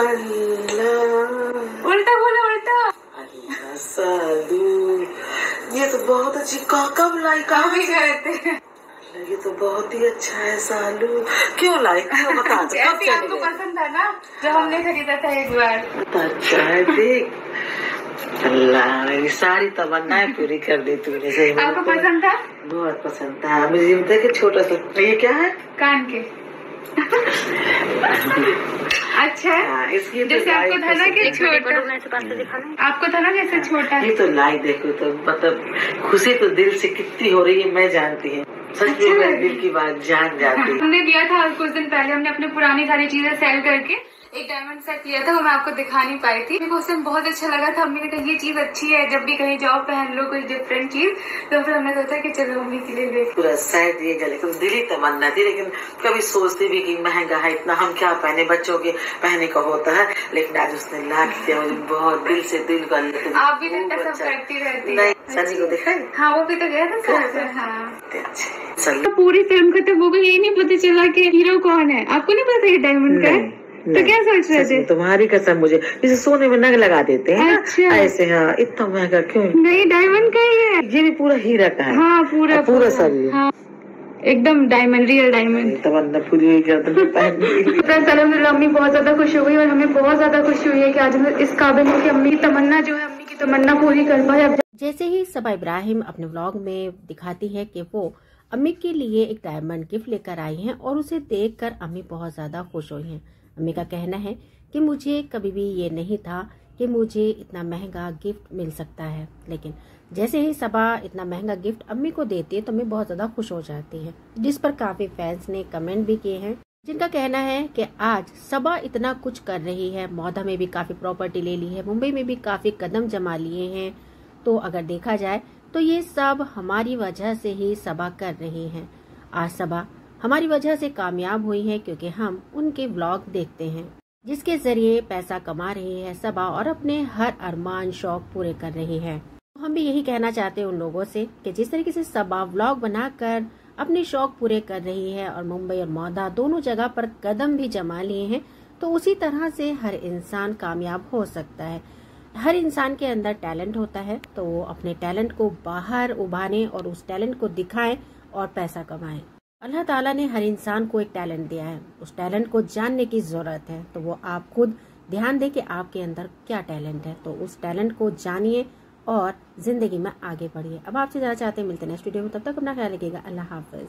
अल्लाह। उल्टा बोलो उल्टा। ये तो बहुत अच्छी कब लाई कहाँ अभी गए थे। ये तो बहुत ही अच्छा है सालू। क्यों लाई? क्यों बता दो आपको पसंद था ना जब हमने खरीदा था एक बार। अच्छा है देख। अल्लाह मेरी सारी तमन्नाएँ पूरी कर दी तूने सही आपको पसंद था? बहुत पसंद था। मुझे ये छोटा सा ये क्या है? कान के। अच्छा। है इसकी तो जैसे आपको था ना कि छोटा आपको था ना जैसे छोटा? ये तो लाइक देखो तो मतलब खुशी तो दिल से कितनी हो रही है मैं जानती हूँ। सच में अच्छा। मेरे दिल की बात जान जाती है। हमने दिया था कुछ दिन पहले हमने अपने पुरानी सारी चीज़ें सेल करके एक डायमंड सेट लिया था वो मैं आपको दिखा नहीं पाई थी। मेरे को उस बहुत अच्छा लगा था। हमने कहा ये चीज़ अच्छी है जब भी कहीं जाओ पहन लो कोई डिफरेंट चीज़। तो फिर हमने सोचा कि चलो मम्मी के लिए ले पूरा शायद ये गले लेकिन दिली तमन्ना थी लेकिन कभी सोचती भी कि महँगा है इतना हम क्या पहने बच्चों के? पहने का होता है। लेकिन आज उसने ला के दिया मुझे बहुत दिल से दिल का आप भी तो अच्छा। करती रहती नहीं सनी को देखा हाँ? वो भी तो गया था हाँ। पूरी फ़िल्म खत्म हो गई यही नहीं पता चला कि हीरो कौन है। आपको नहीं पता ये डायमंड का? है तो क्या सोच रहे थे? तुम्हारी कसम मुझे। जैसे सोने में नग लगा देते हैं अच्छा। ऐसे हाँ इतना महँगा क्यों? नहीं डायमंड का ही है। ये भी पूरा हीरा का है। हाँ पूरा पूरा शरीर। हाँ। एकदम डायमंड रियल डायमंड तमन्ना पूरी हुई क्या तुमने अम्मी बहुत ज़्यादा खुश हो गई और हमें बहुत ज़्यादा खुशी हुई है कि आज हम इस काबिल है कि अम्मी की तमन्ना जो है अम्मी की तमन्ना पूरी कर पाए। जैसे ही सबा इब्राहिम अपने व्लॉग में दिखाती है कि वो अम्मी के लिए एक डायमंड गिफ्ट लेकर आई हैं और उसे देखकर अम्मी बहुत ज़्यादा खुश हुई हैं। अम्मी का कहना है कि मुझे कभी भी ये नहीं था कि मुझे इतना महँगा गिफ्ट मिल सकता है, लेकिन जैसे ही सबा इतना महँगा गिफ्ट अम्मी को देती है तो अम्मी बहुत ज़्यादा खुश हो जाती है। जिस पर काफ़ी फैंस ने कमेंट भी किए हैं, जिनका कहना है कि आज सबा इतना कुछ कर रही है, मौधा में भी काफ़ी प्रॉपर्टी ले ली है, मुंबई में भी काफ़ी कदम जमा लिए हैं। तो अगर देखा जाए तो ये सब हमारी वजह से ही सबा कर रही हैं। आज सबा हमारी वजह से कामयाब हुई है क्योंकि हम उनके ब्लॉग देखते हैं, जिसके ज़रिए पैसा कमा रही है सबा और अपने हर अरमान शौक पूरे कर रही है। तो हम भी यही कहना चाहते हैं उन लोगों से कि जिस तरीके से सबा व्लॉग बनाकर अपने शौक पूरे कर रही है और मुंबई और मौदा दोनों जगह पर कदम भी जमा लिए हैं तो उसी तरह से हर इंसान कामयाब हो सकता है। हर इंसान के अंदर टैलेंट होता है तो वो अपने टैलेंट को बाहर उभारे और उस टैलेंट को दिखाएँ और पैसा कमाएँ। अल्लाह ताला ने हर इंसान को एक टैलेंट दिया है। उस टैलेंट को जानने की ज़रूरत है। तो वो आप खुद ध्यान दें कि आपके अंदर क्या टैलेंट है। तो उस टैलेंट को जानिए और ज़िंदगी में आगे बढ़िए। अब आपसे जाना चाहते हैं, मिलते हैं नेक्स्ट वीडियो में। तब तक अपना ख्याल रखिएगा। अल्लाह हाफिज।